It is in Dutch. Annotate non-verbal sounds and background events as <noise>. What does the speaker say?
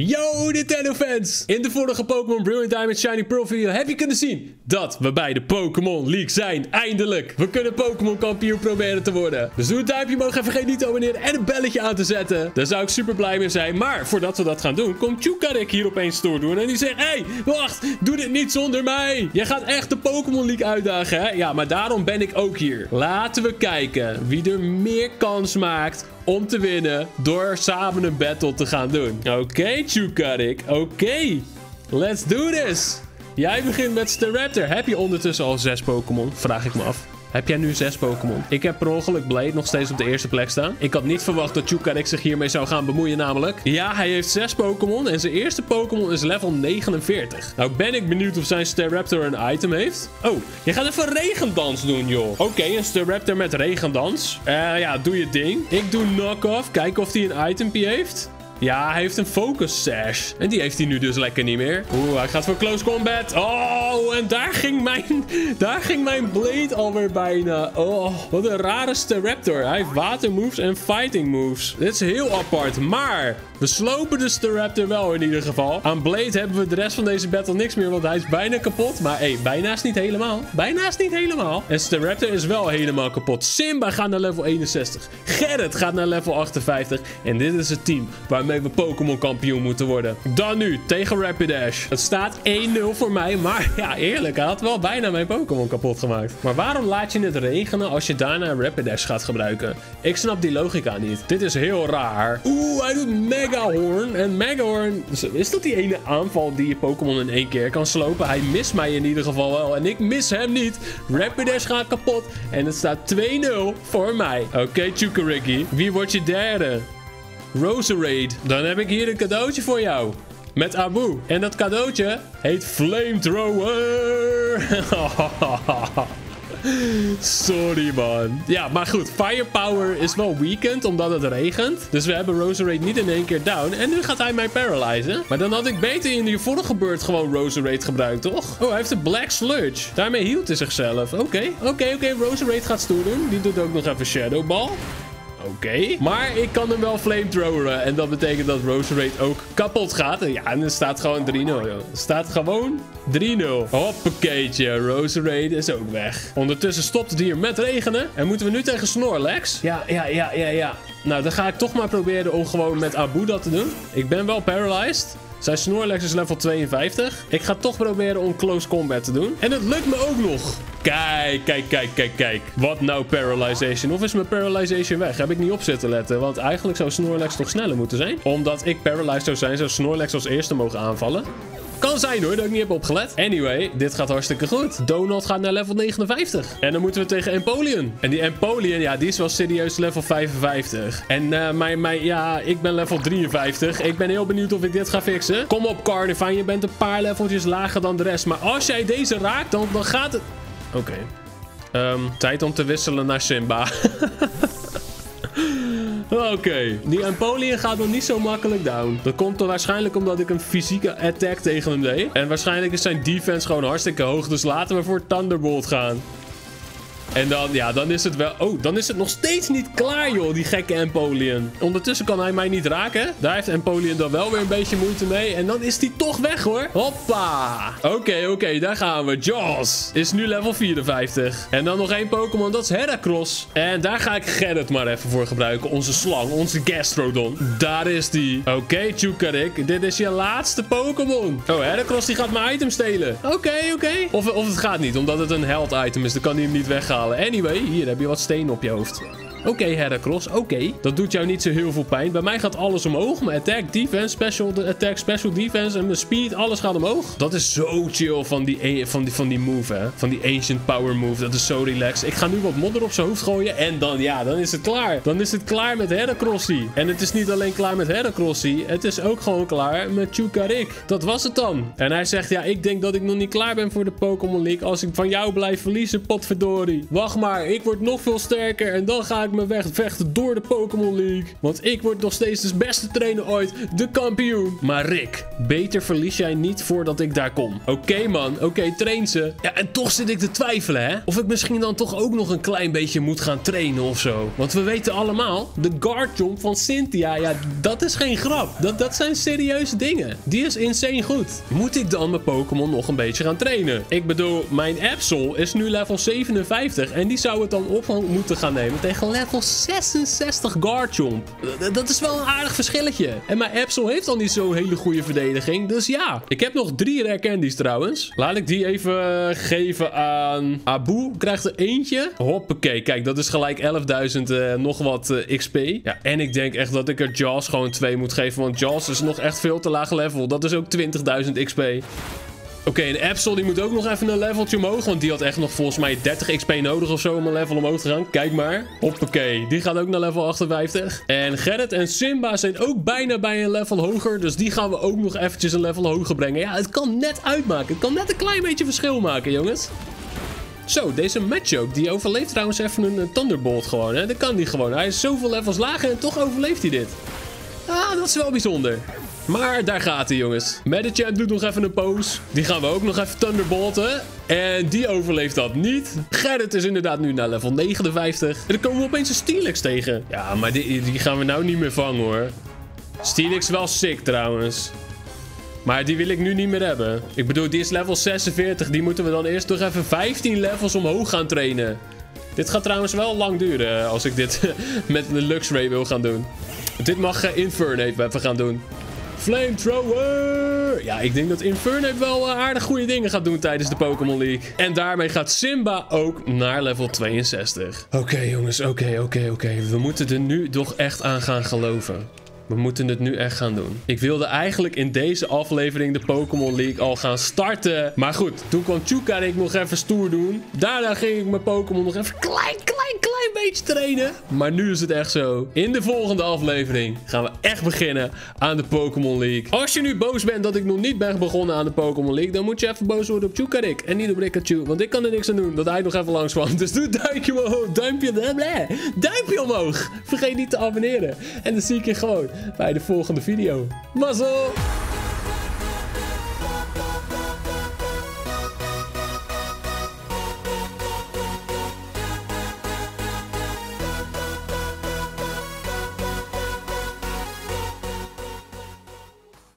Yo Nintendo fans! In de vorige Pokémon Brilliant Diamond Shining Pearl video heb je kunnen zien dat we bij de Pokémon League zijn. Eindelijk! We kunnen Pokémon kampioen proberen te worden. Dus doe een duimpje omhoog en vergeet niet te abonneren en een belletje aan te zetten. Daar zou ik super blij mee zijn. Maar voordat we dat gaan doen, komt Chukarik hier opeens door doen. En die zegt, hey, wacht, doe dit niet zonder mij. Jij gaat echt de Pokémon League uitdagen, hè? Ja, maar daarom ben ik ook hier. Laten we kijken wie er meer kans maakt om te winnen door samen een battle te gaan doen. Oké, okay, Chukarik. Oké. Let's do this. Jij begint met Staraptor. Heb je ondertussen al zes Pokémon? Vraag ik me af. Heb jij nu zes Pokémon? Ik heb per ongeluk Blade nog steeds op de eerste plek staan. Ik had niet verwacht dat Chukarik zich hiermee zou gaan bemoeien namelijk. Ja, hij heeft zes Pokémon en zijn eerste Pokémon is level 49. Nou ben ik benieuwd of zijn Staraptor een item heeft. Oh, je gaat even regendans doen, joh. Oké, een Staraptor met regendans. Uh, ja, doe je ding. Ik doe knock-off. Kijken of hij een itempje heeft. Ja, hij heeft een focus sash. En die heeft hij nu dus lekker niet meer. Oeh, hij gaat voor close combat. Oh, en daar ging mijn, <laughs> daar ging mijn blade alweer bijna. Oh, wat een rare Staraptor. Hij heeft water moves en fighting moves. Dit is heel apart. Maar we slopen de Staraptor wel in ieder geval. Aan Blade hebben we de rest van deze battle niks meer, want hij is bijna kapot. Maar hé, hey, bijna is niet helemaal. Bijna is niet helemaal. En Staraptor is wel helemaal kapot. Simba gaat naar level 61. Gerrit gaat naar level 58. En dit is het team waarmee we Pokémon kampioen moeten worden. Dan nu tegen Rapidash. Het staat 1-0 voor mij, maar <laughs> ja, eerlijk, hij had wel bijna mijn Pokémon kapot gemaakt. Maar waarom laat je het regenen als je daarna Rapidash gaat gebruiken? Ik snap die logica niet. Dit is heel raar. Oeh, hij doet mega Megahorn. En Megahorn, is dat die ene aanval die je Pokémon in één keer kan slopen? Hij mist mij in ieder geval wel. En ik mis hem niet. Rapidash gaat kapot. En het staat 2-0 voor mij. Oké, okay. Wie wordt je derde? Roserade. Dan heb ik hier een cadeautje voor jou. Met Abu. En dat cadeautje heet Flamethrower. <laughs> Sorry, man. Ja, maar goed. Firepower is wel weekend, omdat het regent. Dus we hebben Roserade niet in één keer down. En nu gaat hij mij paralyzen. Maar dan had ik beter in die vorige beurt gewoon Roserade gebruikt, toch? Oh, hij heeft een Black Sludge. Daarmee hield hij zichzelf. Oké, oké, oké. Roserade gaat stoer doen. Die doet ook nog even Shadow Ball. Oké. Maar ik kan hem wel flamethroweren. En dat betekent dat Roserade ook kapot gaat. Ja, en er staat gewoon 3-0, joh. Er staat gewoon 3-0. Hoppakeetje. Roserade is ook weg. Ondertussen stopt het hier met regenen. En moeten we nu tegen Snorlax? Ja, ja, ja, ja, ja. Nou, dan ga ik toch maar proberen om gewoon met Abu dat te doen. Ik ben wel paralyzed. Zijn Snorlax is level 52. Ik ga toch proberen om close combat te doen. En het lukt me ook nog. Kijk, kijk, kijk, kijk, kijk. Wat nou paralyzation? Of is mijn paralyzation weg? Heb ik niet op zitten letten. Want eigenlijk zou Snorlax toch sneller moeten zijn. Omdat ik paralyzed zou zijn, zou Snorlax als eerste mogen aanvallen. Kan zijn hoor, dat ik niet heb opgelet. Anyway, dit gaat hartstikke goed. Donald gaat naar level 59. En dan moeten we tegen Empoleon. En die Empoleon, ja, die is wel serieus level 55. En uh, mijn, mijn, ja, ik ben level 53. Ik ben heel benieuwd of ik dit ga fixen. Kom op, Carnivine. Je bent een paar leveltjes lager dan de rest. Maar als jij deze raakt, dan, dan gaat het... Oké. Ehm, tijd om te wisselen naar Simba. <laughs> <laughs> Oké, die Empoleon gaat nog niet zo makkelijk down. Dat komt er waarschijnlijk omdat ik een fysieke attack tegen hem deed. En waarschijnlijk is zijn defense gewoon hartstikke hoog. Dus laten we voor Thunderbolt gaan. En dan, ja, dan is het wel... Oh, dan is het nog steeds niet klaar, joh, die gekke Empoleon. Ondertussen kan hij mij niet raken. Daar heeft Empoleon dan wel weer een beetje moeite mee. En dan is hij toch weg, hoor. Hoppa. Oké, oké, daar gaan we. Jaws is nu level 54. En dan nog één Pokémon, dat is Heracross. En daar ga ik Gerrit maar even voor gebruiken. Onze slang, onze Gastrodon. Daar is die. Oké, okay, Chukarik, dit is je laatste Pokémon. Oh, Heracross die gaat mijn item stelen. Oké, oké. Of, of het gaat niet, omdat het een held item is. Dan kan hij hem niet weghalen. Anyway, hier heb je wat steen op je hoofd. Oké, Heracross, oké. Dat doet jou niet zo heel veel pijn. Bij mij gaat alles omhoog. Mijn attack, defense, special attack, special defense en mijn speed, alles gaat omhoog. Dat is zo chill van die, van die, van die move, hè. Van die ancient power move. Dat is zo relaxed. Ik ga nu wat modder op zijn hoofd gooien en dan, ja, dan is het klaar. Dan is het klaar met Heracrossie. En het is niet alleen klaar met Heracrossie. Het is ook gewoon klaar met Chukarik. Dat was het dan. En hij zegt, ja, ik denk dat ik nog niet klaar ben voor de Pokémon League. Als ik van jou blijf verliezen, potverdorie. Wacht maar, ik word nog veel sterker en dan ga ik ik me weg vechten door de Pokémon League. Want ik word nog steeds de beste trainer ooit, de kampioen. Maar Rick, beter verlies jij niet voordat ik daar kom. Oké man, oké, train ze. Ja, en toch zit ik te twijfelen, hè? Of ik misschien dan toch ook nog een klein beetje moet gaan trainen of zo. Want we weten allemaal, de guard jump van Cynthia, ja, dat is geen grap. Dat, dat zijn serieuze dingen. Die is insane goed. Moet ik dan mijn Pokémon nog een beetje gaan trainen? Ik bedoel, mijn Absol is nu level 57 en die zou het dan op moeten gaan nemen tegen level 66 Garchomp. Dat is wel een aardig verschilletje. En mijn Absol heeft al niet zo'n hele goede verdediging, dus ja. Ik heb nog drie rare candies trouwens. Laat ik die even geven aan Abu. Krijgt er eentje. Hoppakee, kijk, dat is gelijk 11.000 uh, nog wat XP. Ja, en ik denk echt dat ik er Jaws gewoon twee moet geven, want Jaws is nog echt veel te laag level. Dat is ook 20.000 XP. Oké, okay, en Absol die moet ook nog even een leveltje omhoog. Want die had echt nog volgens mij 30 XP nodig of zo om een level omhoog te gaan. Kijk maar. Hoppakee, die gaat ook naar level 58. En Gerrit en Simba zijn ook bijna bij een level hoger. Dus die gaan we ook nog eventjes een level hoger brengen. Ja, het kan net uitmaken. Het kan net een klein beetje verschil maken, jongens. Zo, deze Matchoke, die overleeft trouwens even een, een Thunderbolt gewoon, hè. Dat kan die gewoon. Hij is zoveel levels lager en toch overleeft hij dit. Ah, dat is wel bijzonder. Maar daar gaat hij, jongens. Medicham doet nog even een pose. Die gaan we ook nog even thunderbolten. En die overleeft dat niet. Gerrit is inderdaad nu naar level 59. En dan komen we opeens een Steelix tegen. Ja, maar die, die gaan we nou niet meer vangen, hoor. Steelix wel sick, trouwens. Maar die wil ik nu niet meer hebben. Ik bedoel, die is level 46. Die moeten we dan eerst nog even 15 levels omhoog gaan trainen. Dit gaat trouwens wel lang duren als ik dit <laughs> met de Luxray wil gaan doen. Dit mag uh, Infernape even gaan doen. Flamethrower! Ja, ik denk dat Infernape wel uh, aardig goede dingen gaat doen tijdens de Pokémon League. En daarmee gaat Simba ook naar level 62. Oké jongens, oké, oké, oké. We moeten er nu toch echt aan gaan geloven. We moeten het nu echt gaan doen. Ik wilde eigenlijk in deze aflevering de Pokémon League al gaan starten. Maar goed, toen kwam Chukarik nog even stoer doen. Daarna ging ik mijn Pokémon nog even klein, klein, klein beetje trainen. Maar nu is het echt zo. In de volgende aflevering gaan we echt beginnen aan de Pokémon League. Als je nu boos bent dat ik nog niet ben begonnen aan de Pokémon League, dan moet je even boos worden op Chukarik en niet op Rikachu. Want ik kan er niks aan doen dat hij nog even langs kwam. Dus doe duimpje omhoog, duimpje, duimpje omhoog. Vergeet niet te abonneren. En dan zie ik je gewoon bij de volgende video. Mazzel!